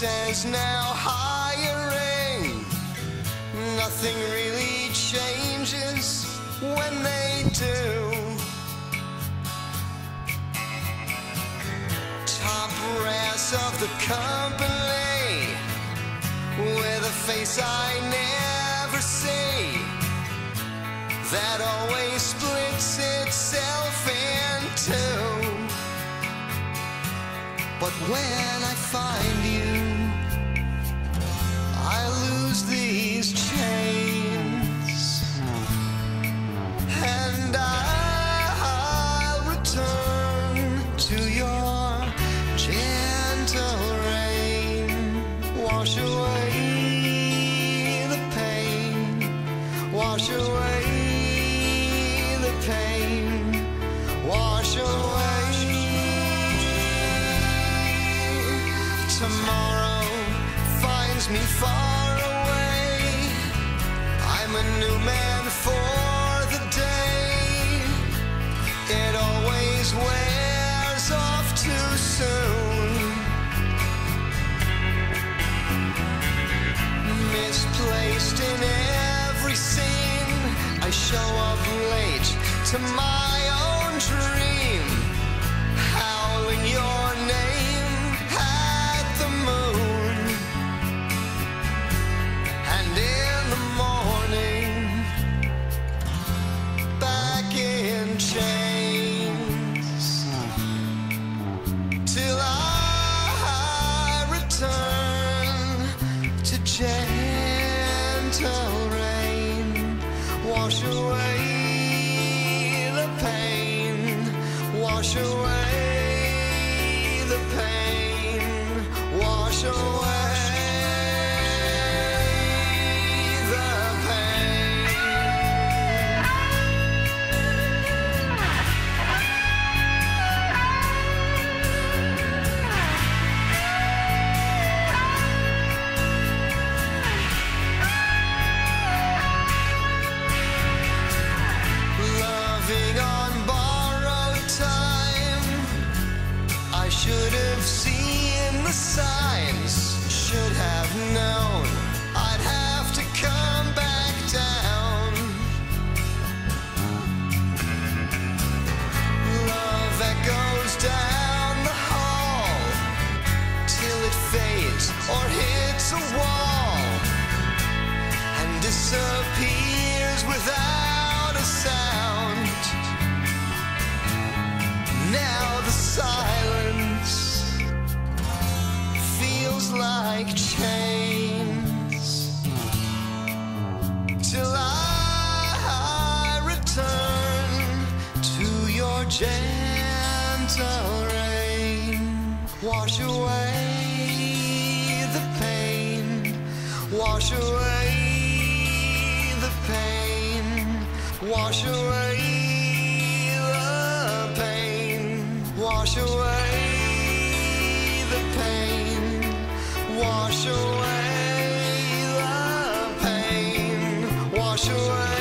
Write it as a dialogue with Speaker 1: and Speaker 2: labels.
Speaker 1: says now hiring. Nothing really changes when they do. Top brass of the company with a face I never see that always splits itself in two. But when I find you, lose these chains, and I'll return to your gentle rain, wash away the pain, wash away me far away. I'm a new man for the day. It always wears off too soon. Misplaced in every scene, I show up late to my own dream. Wash away the pain. Wash away the pain. Wash away disappears without a sound. Now the silence feels like chains till I return to your gentle rain. Wash away the pain, wash away Wash away the pain. Wash away the pain. Wash away the pain. Wash away.